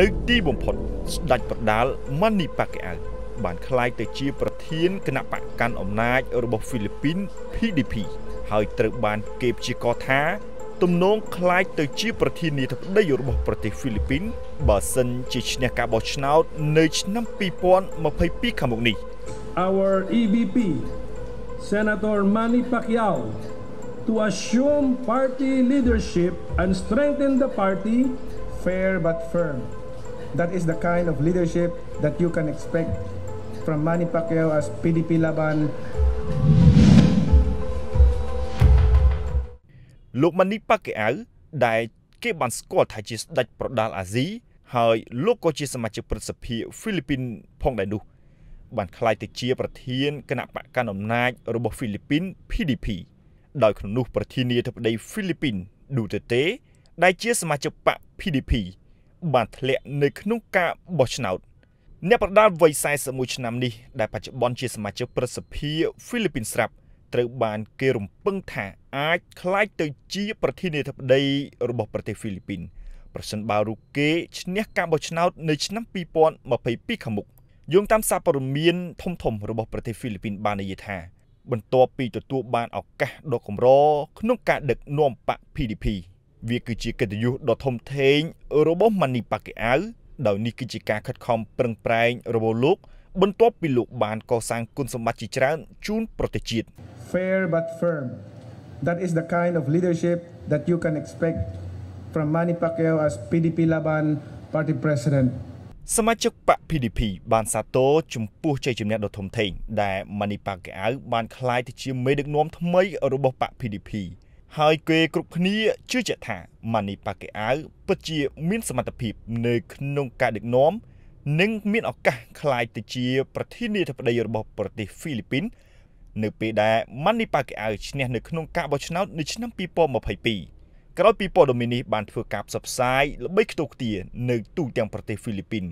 នៅទីបំផុតស្ដេចប្រដាល់ម៉ានីប៉ាកែអៅបានក្លាយទៅជាប្រធានគណៈបកកាន់អំណាចរបស់ហ្វីលីពីន PDP ហើយត្រូវបានគេព្យាករថាទំនងក្លាយទៅជាប្រធានាធិបតីរបស់ប្រទេសហ្វីលីពីនបើសិនជាឈ្នះការបោះឆ្នោតនៅឆ្នាំ2022ខាងមុខនេះ Our EVP Senator Manny Pacquiao to assume party leadership and strengthen the party fair but firm that is the kind of leadership that you can expect from Manny Pacquiao as PDP Laban លោកម៉ានីប៉ាកេអាវដែលគេបានស្គាល់ថាជាស្ដេចប្រដាល់អាស៊ីហើយលោកក៏ជាសមាជិកព្រឹទ្ធសភាហ្វីលីពីនផងដែរនោះបានក្លាយទៅជាប្រធានគណៈបកកណ្ដាលអំណាចរបស់ហ្វីលីពីន PDP ដោយក្នុងនោះប្រធានាធិបតីហ្វីលីពីនឌូតេតេដែលជាសមាជិកបក PDP បានធ្លាក់នៅក្នុងការបោះឆ្នោតអ្នកប្រដាល់វ័យ41ឆ្នាំនេះដែលបច្ចុប្បន្នជាសមាជិកព្រឹទ្ធសភាហ្វីលីពីនស្រាប់ត្រូវបានគេរំពឹងថាអាចក្លាយទៅជាប្រធានាធិបតីរបស់ប្រទេសហ្វីលីពីនប្រសិនបើរូគេឈ្នះការបោះឆ្នោតនៅឆ្នាំ2022ខាងមុខយោងតាមសារព័ត៌មានធំធំរបស់ប្រទេសហ្វីលីពីនបាននិយាយថាបន្ទាប់ពីទទួលបានឱកាសដ៏កម្រក្នុងការដឹកនាំបក PDP វាគឺជាកិត្តិយសដ៏ធំធេងរបស់ម៉ានីប៉ាកេអាវដោយនេះគឺជាការខិតខំប្រឹងប្រែងរបស់លោក បន្ទាប់ពីលោកបានកសាងគុណសម្បត្តិជាច្រើនជូនប្រទេសជាតិ fair but firm that is the kind of leadership that you can expect from Manny Pacquiao as PDP Laban party president សមាជិកបក PDP បានសាទរចំពោះជ័យជំនះដ៏ធំធេងដែល Manny Pacquiao បានក្លាយទៅជាមេដឹកនាំថ្មីរបស់បក PDP ហើយគេគ្រប់គ្នាជឿជាក់ថា Manny Pacquiao ពិតជាមានសមត្ថភាពនៅក្នុងការដឹកនាំនិងមានឱកាសក្លាយទៅជា ប្រធានាធិបតីរបស់ប្រទេសហ្វីលីពីន នៅពេលដែល Manny Pacquiao ឈ្នះនៅក្នុងការបោះឆ្នោតនៅឆ្នាំ2022ក្រោយពីព័ត៌មាននេះបានធ្វើការផ្សព្វផ្សាយល្បីខ្ទោខ្ទានៅទូទាំងប្រទេសហ្វីលីពីន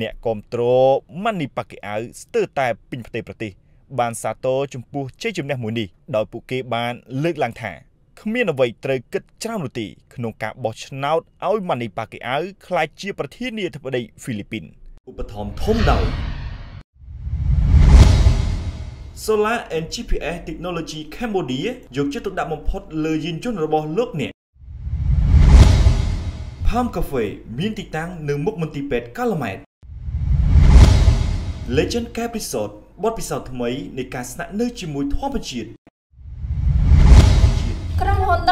អ្នកគ្រប់គ្រង Manny Pacquiao ស្ទើរតែពេញផ្ទៃប្រទេស បានសាទរចំពោះជ័យជំនះមួយនេះដោយពួកគេបានលើកឡើងថា គ្មានអ្វីត្រូវគិតច្រើននោះទេក្នុងការបោះឆ្នោតឲ្យ Manny Pacquiao ក្លាយជាប្រធានាធិបតីហ្វីលីពីនឧបត្ថម្ភធំដោយ Solar and GPS Technology Cambodia យកចិត្តទុកដាក់បំផុតលើយានយន្តរបស់លោកអ្នក Palm Cafe មានទីតាំងនៅមុខមន្ទីរពេទ្យកាឡាម៉ែត Legend Camp Resort បទពិសោធន៍ថ្មីនៃការស្នាក់នៅជាមួយធម្មជាតិក្រុមហ៊ុនដឹ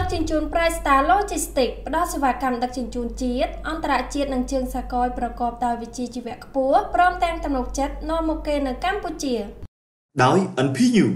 កជញ្ជូន Price Star Logistics ផ្ដល់សេវាកម្មដឹកជញ្ជូនជាតិអន្តរជាតិនិងជើងសាកលប្រកបដោយវិជ្ជាជីវៈខ្ពស់ព្រមទាំងទំនុកចិត្តនាំមុខគេនៅកម្ពុជាដោយ NPU